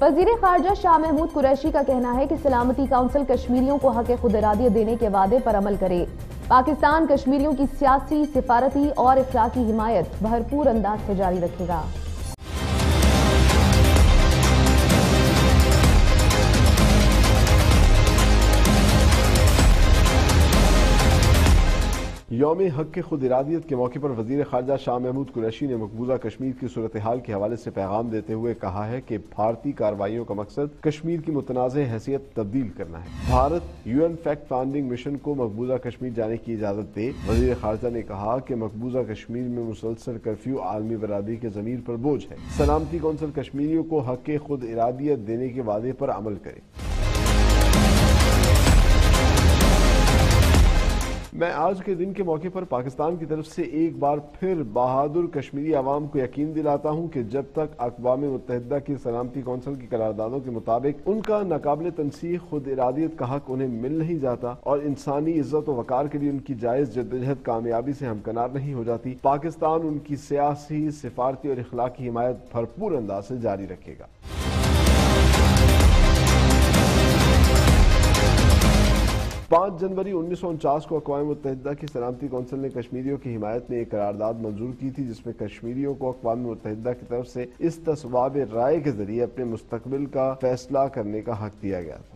وزیر خارجہ شاہ محمود قریشی کا کہنا ہے کہ سلامتی کونسل کشمیریوں کو حق خود ارادیت دینے کے وعدے پر عمل کرے۔ پاکستان کشمیریوں کی سیاسی، سفارتی اور اخلاقی حمایت بھرپور انداز سے جاری رکھے گا۔ یوم حق کے خود ارادیت کے موقع پر وزیر خارجہ شاہ محمود قریشی نے مقبوضہ کشمیر کی صورتحال کے حوالے سے پیغام دیتے ہوئے کہا ہے کہ بھارتی کارروائیوں کا مقصد کشمیر کی متنازع حیثیت تبدیل کرنا ہے۔ Bharat U N fact finding mission کو مقبوضہ کشمیر جانے کی اجازت دے۔ وزیر خارجہ نے کہا کہ مقبوضہ کشمیر میں مسلسل کرفیو عالمی برادری کے ضمیر پر بوجھ ہے۔ سلامتی کونسل کشمیریوں کو حق خود ارادیت دینے کے وعدے پر عمل کرے۔ میں آج کے دن کے موقع پر پاکستان کی طرف سے ایک بار پھر بہادر کشمیری عوام کو یقین دلاتا ہوں کہ جب تک اقوام متحدہ کی سلامتی کونسل کی قراردادوں کے مطابق ان کا ناقابل تنسیق خود ارادیت کا حق انہیں مل نہیں جاتا اور انسانی عزت و وقار کے لیے ان کی جائز جدوجہد کامیابی سے ہمکنار نہیں ہو جاتی، پاکستان ان کی سیاسی، سفارتی اور اخلاقی حمایت بھرپور انداز سے جاری رکھے گا۔ پانچ جنوری انیس سو انچاس کو اقوام متحدہ کی سلامتی کونسل نے کشمیریوں کی حمایت میں ایک قرارداد منظور کی تھی، جس میں کشمیریوں کو اقوام متحدہ کی طرف سے اس تصواب رائے کے ذریعے اپنے مستقبل کا فیصلہ کرنے کا حق دیا گیا تھا۔